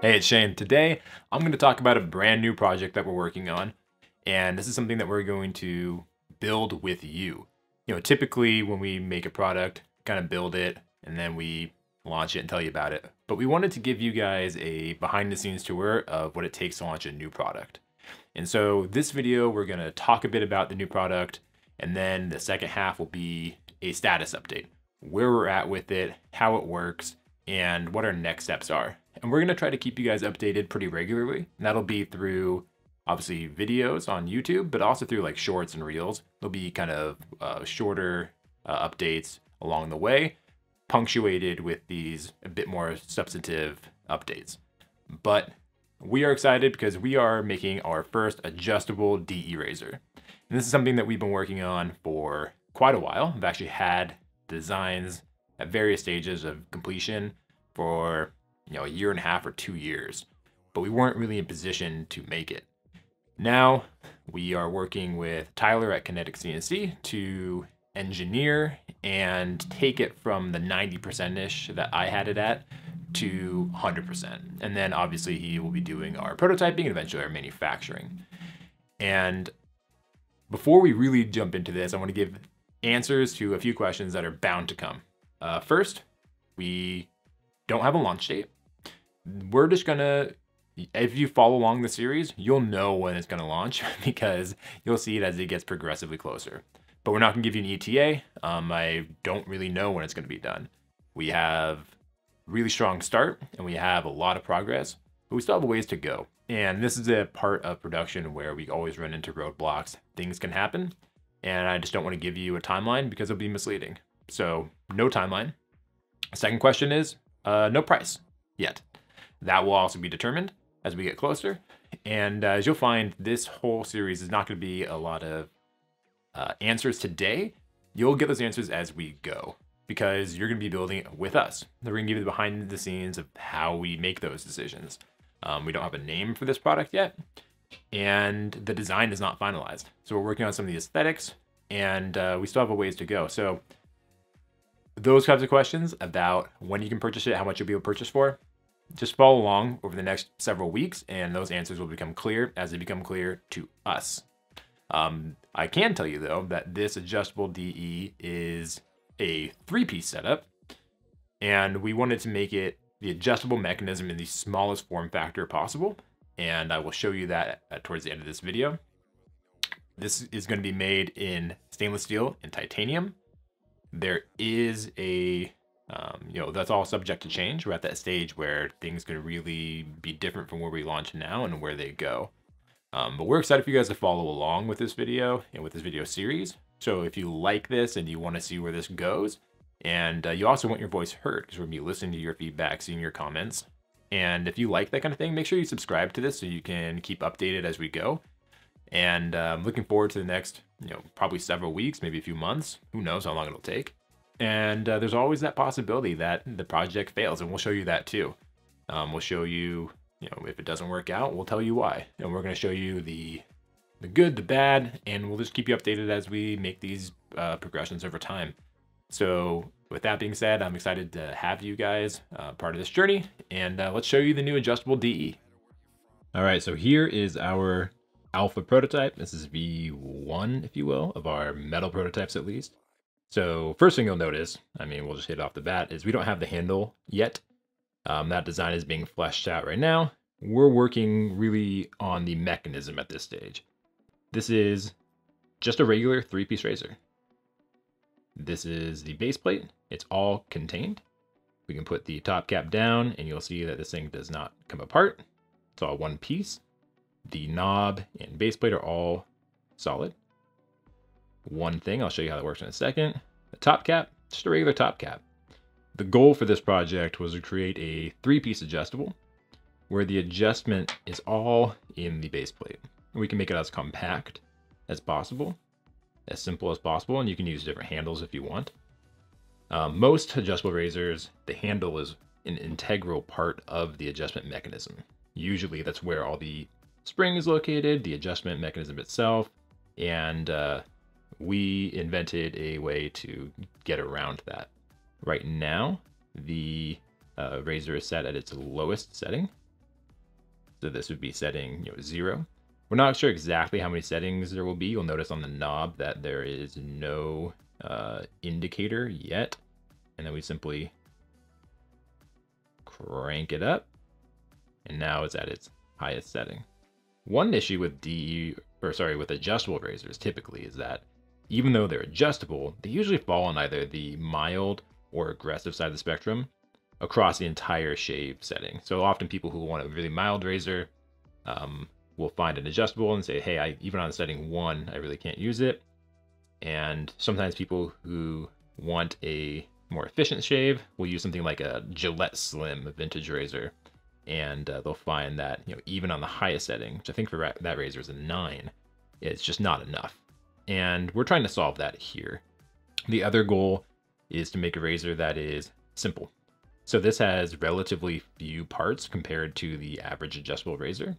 Hey, it's Shane. Today, I'm going to talk about a brand new project that we're working on. And this is something that we're going to build with you. You know, typically when we make a product, kind of build it, and then we launch it and tell you about it. But we wanted to give you guys a behind the scenes tour of what it takes to launch a new product. And so this video, we're going to talk a bit about the new product. And then the second half will be a status update, where we're at with it, how it works, and what our next steps are. And we're to try to keep you guys updated pretty regularly. And that'll be through obviously videos on YouTube, but also through like shorts and reels. There'll be kind of uh, shorter uh, updates along the way, punctuated with these a bit more substantive updates. But we are excited because we are making our first adjustable DE razor. And this is something that we've been working on for quite a while. I've actually had designs at various stages of completion for you know, a year and a half or two years, but we weren't really in position to make it. Now we are working with Tyler at Kinetic CNC to engineer and take it from the 90%-ish that I had it at to 100%. And then obviously he will be doing our prototyping and eventually our manufacturing. And before we really jump into this, I want to give answers to a few questions that are bound to come. Uh, first, we don't have a launch date we're just gonna if you follow along the series, you'll know when it's to launch because you'll see it as it gets progressively closer. But we're not to give you an ETA. Um, I don't really know when it's to be done. We have really strong start and we have a lot of progress, but we still have a ways to go. And this is a part of production where we always run into roadblocks. Things can happen, and I just don't want to give you a timeline because it'll be misleading. So no timeline. Second question is uh, no price yet. That will also be determined as we get closer. And uh, as you'll find, this whole series is not going to be a lot of uh, answers today. You'll get those answers as we go because you're going to be building it with us. We're going to give you the behind the scenes of how we make those decisions. Um, we don't have a name for this product yet, and the design is not finalized. So we're working on some of the aesthetics, and uh, we still have a ways to go. So those kinds of questions about when you can purchase it, how much you'll be able to purchase for, just follow along over the next several weeks and those answers will become clear as they become clear to us. Um, I can tell you though that this adjustable DE is a three-piece setup and we wanted to make it the adjustable mechanism in the smallest form factor possible. And I will show you that towards the end of this video. This is going to be made in stainless steel and titanium. There is a um, you know, that's all subject to change. We're at that stage where things can really be different from where we launch now and where they go. Um, but we're excited for you guys to follow along with this video and with this video series. So if you like this and you want to see where this goes, and uh, you also want your voice heard, because we're going to be listening to your feedback, seeing your comments. And if you like that kind of thing, make sure you subscribe to this so you can keep updated as we go. And I'm looking forward to the next, you know, probably several weeks, maybe a few months. Who knows how long it'll take. And uh, there's always that possibility that the project fails, and we'll show you that too. Um, we'll show you, you know, if it doesn't work out, we'll tell you why. And we're going to show you the the good, the bad, and we'll just keep you updated as we make these uh, progressions over time. So with that being said, I'm excited to have you guys uh, part of this journey, and uh, let's show you the new adjustable DE. All right, so here is our alpha prototype. This is V1, if you will, of our metal prototypes at least. So first thing you'll notice, I mean, we'll just hit off the bat, is we don't have the handle yet. Um, that design is being fleshed out right now. We're working really on the mechanism at this stage. This is just a regular three-piece razor. This is the base plate. It's all contained. We can put the top cap down and you'll see that this thing does not come apart. It's all one piece. The knob and base plate are all solid one thing. I'll show you how that works in a second. The top cap, just a regular top cap. The goal for this project was to create a three-piece adjustable where the adjustment is all in the base plate. We can make it as compact as possible, as simple as possible, and you can use different handles if you want. Um, most adjustable razors, the handle is an integral part of the adjustment mechanism. Usually that's where all the spring is located, the adjustment mechanism itself, and uh, we invented a way to get around that. Right now, the uh, razor is set at its lowest setting. So this would be setting you know, zero. We're not sure exactly how many settings there will be. You'll notice on the knob that there is no uh, indicator yet. And then we simply crank it up. And now it's at its highest setting. One issue with DE, or sorry, with adjustable razors typically is that even though they're adjustable, they usually fall on either the mild or aggressive side of the spectrum across the entire shave setting. So often people who want a really mild razor um, will find an adjustable and say, hey, I even on setting one, I really can't use it. And sometimes people who want a more efficient shave will use something like a Gillette Slim vintage razor. And uh, they'll find that, you know, even on the highest setting, which I think for that razor is a nine, it's just not enough. And we're trying to solve that here. The other goal is to make a razor that is simple. So this has relatively few parts compared to the average adjustable razor.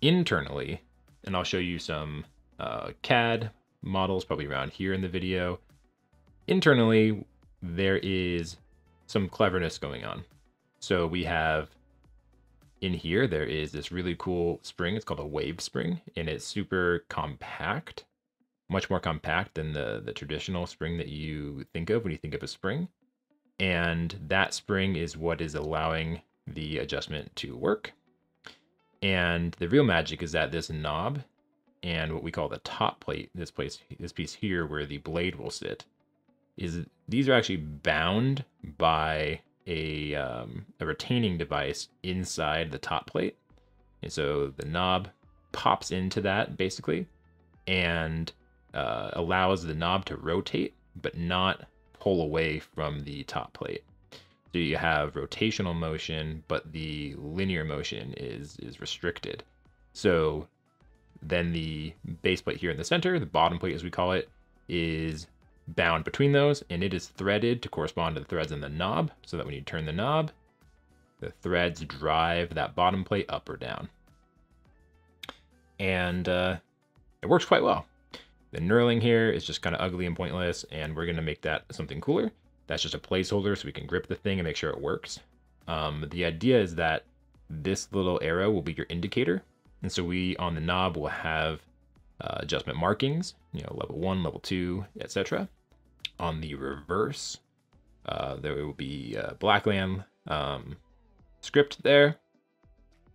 Internally, and I'll show you some uh, CAD models probably around here in the video. Internally, there is some cleverness going on. So we have in here, there is this really cool spring. It's called a wave spring, and it's super compact much more compact than the, the traditional spring that you think of when you think of a spring. And that spring is what is allowing the adjustment to work. And the real magic is that this knob and what we call the top plate, this place, this piece here where the blade will sit, is these are actually bound by a, um, a retaining device inside the top plate. And so the knob pops into that basically, and uh, allows the knob to rotate, but not pull away from the top plate. So you have rotational motion, but the linear motion is, is restricted. So then the base plate here in the center, the bottom plate as we call it, is bound between those and it is threaded to correspond to the threads in the knob so that when you turn the knob, the threads drive that bottom plate up or down. And uh, it works quite well. The knurling here is just kind of ugly and pointless, and we're going to make that something cooler. That's just a placeholder so we can grip the thing and make sure it works. Um, the idea is that this little arrow will be your indicator. And so we, on the knob, will have uh, adjustment markings, you know, level one, level two, etc. On the reverse, uh, there will be uh, Blackland um, script there,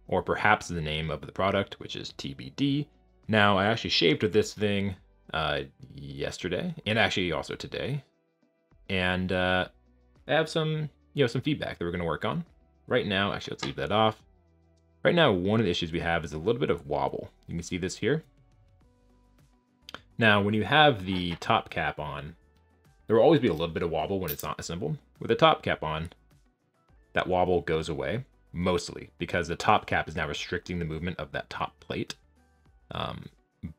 or perhaps the name of the product, which is TBD. Now, I actually shaved with this thing uh, yesterday and actually also today. And uh, I have some, you know, some feedback that we're going to work on. Right now, actually, let's leave that off. Right now, one of the issues we have is a little bit of wobble. You can see this here. Now, when you have the top cap on, there will always be a little bit of wobble when it's not assembled. With the top cap on, that wobble goes away, mostly, because the top cap is now restricting the movement of that top plate. Um,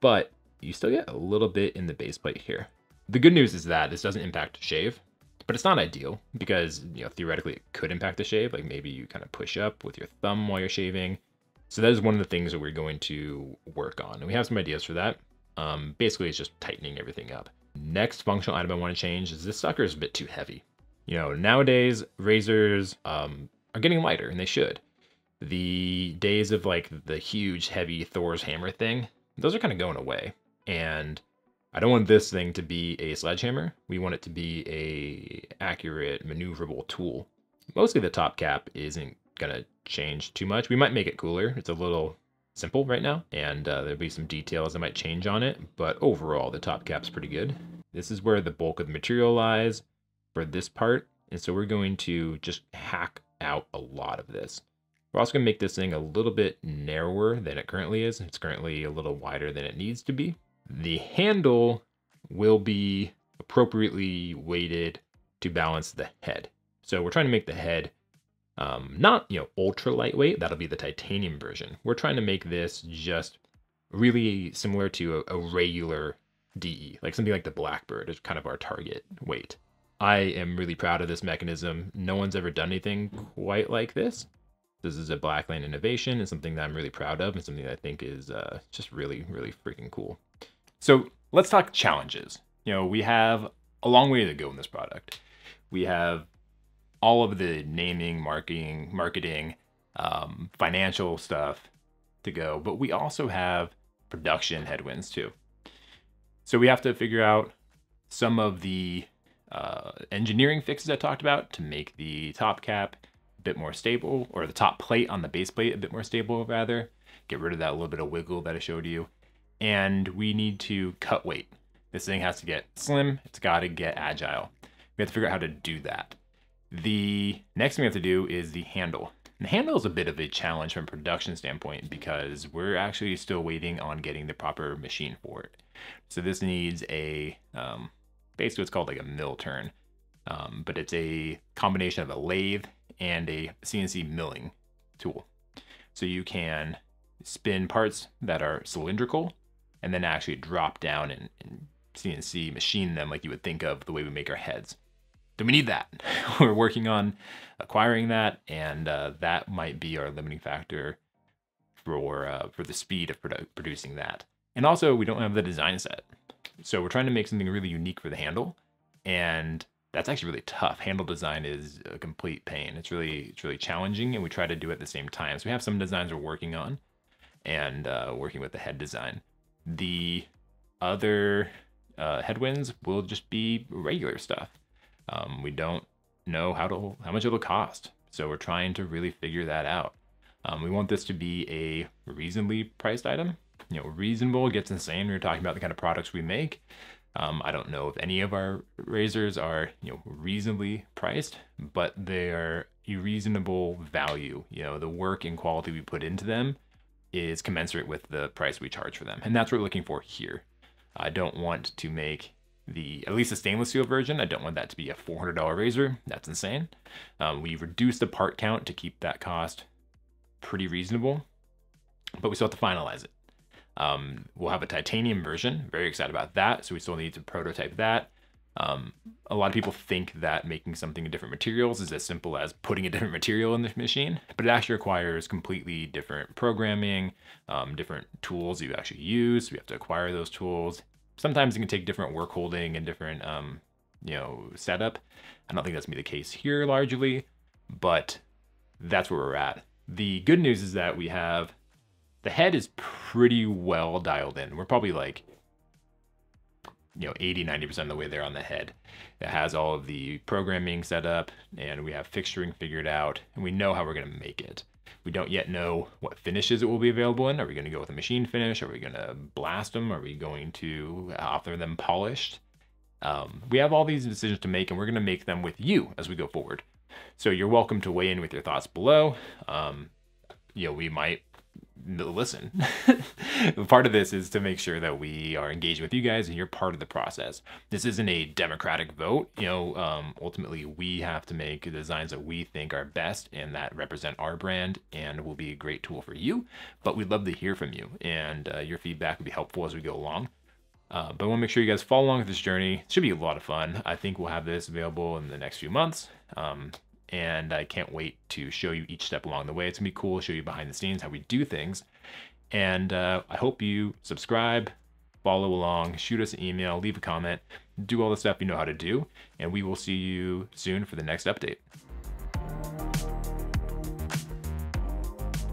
but you still get a little bit in the base plate here. The good news is that this doesn't impact shave, but it's not ideal because, you know, theoretically it could impact the shave. Like maybe you kind of push up with your thumb while you're shaving. So that is one of the things that we're going to work on. And we have some ideas for that. Um, basically, it's just tightening everything up. Next functional item I want to change is this sucker is a bit too heavy. You know, nowadays razors um, are getting lighter, and they should. The days of like the huge, heavy Thor's hammer thing, those are kind of going away. And I don't want this thing to be a sledgehammer. We want it to be a accurate maneuverable tool. Mostly the top cap isn't gonna change too much. We might make it cooler. It's a little simple right now, and uh, there'll be some details that might change on it, but overall the top cap's pretty good. This is where the bulk of the material lies for this part, and so we're going to just hack out a lot of this. We're also gonna make this thing a little bit narrower than it currently is. It's currently a little wider than it needs to be. The handle will be appropriately weighted to balance the head. So we're trying to make the head um, not, you know, ultra lightweight. That'll be the titanium version. We're trying to make this just really similar to a, a regular DE, like something like the Blackbird is kind of our target weight. I am really proud of this mechanism. No one's ever done anything quite like this. This is a Blackland innovation and something that I'm really proud of and something that I think is uh, just really, really freaking cool. So let's talk challenges. You know, we have a long way to go in this product. We have all of the naming, marketing, marketing, um, financial stuff to go, but we also have production headwinds too. So we have to figure out some of the uh, engineering fixes I talked about to make the top cap a bit more stable, or the top plate on the base plate a bit more stable rather. Get rid of that little bit of wiggle that I showed you. And we need to cut weight. This thing has to get slim, it's gotta get agile. We have to figure out how to do that. The next thing we have to do is the handle. And the handle is a bit of a challenge from a production standpoint because we're actually still waiting on getting the proper machine for it. So this needs a, um, basically what's called like a mill turn, um, but it's a combination of a lathe and a CNC milling tool. So you can spin parts that are cylindrical and then actually drop down and, and CNC machine them like you would think of the way we make our heads. Then we need that. We're working on acquiring that, and uh, that might be our limiting factor for uh, for the speed of produ producing that. And also, we don't have the design set. So we're trying to make something really unique for the handle, and that's actually really tough. Handle design is a complete pain. It's really it's really challenging, and we try to do it at the same time. So we have some designs we're working on, and uh, working with the head design. The other uh, headwinds will just be regular stuff. Um, we don't know how to how much it'll cost, so we're trying to really figure that out. Um, we want this to be a reasonably priced item. You know, reasonable gets insane when you're talking about the kind of products we make. Um, I don't know if any of our razors are you know reasonably priced, but they are a reasonable value. You know, the work and quality we put into them is commensurate with the price we charge for them, and that's what we're looking for here. I don't want to make the at least the stainless steel version. I don't want that to be a $400 razor. That's insane. Um, we reduced the part count to keep that cost pretty reasonable, but we still have to finalize it. Um, we'll have a titanium version. Very excited about that. So we still need to prototype that. Um, a lot of people think that making something in different materials is as simple as putting a different material in the machine, but it actually requires completely different programming, um, different tools you actually use. We have to acquire those tools sometimes it can take different work holding and different, um, you know, setup. I don't think that's gonna be the case here largely, but that's where we're at. The good news is that we have, the head is pretty well dialed in. We're probably like, you know, 80, 90% of the way there on the head. It has all of the programming set up and we have fixturing figured out and we know how we're gonna make it. We don't yet know what finishes it will be available in. Are we going to go with a machine finish? Are we going to blast them? Are we going to offer them polished? Um, we have all these decisions to make and we're going to make them with you as we go forward. So you're welcome to weigh in with your thoughts below. Um, you know, we might listen. part of this is to make sure that we are engaging with you guys and you're part of the process. This isn't a democratic vote. You know, um, ultimately, we have to make designs that we think are best and that represent our brand and will be a great tool for you. But we'd love to hear from you, and uh, your feedback would be helpful as we go along. Uh, but I want to make sure you guys follow along with this journey. It should be a lot of fun. I think we'll have this available in the next few months. Um, and I can't wait to show you each step along the way. It's gonna be cool, show you behind the scenes how we do things. And uh, I hope you subscribe, follow along, shoot us an email, leave a comment, do all the stuff you know how to do, and we will see you soon for the next update.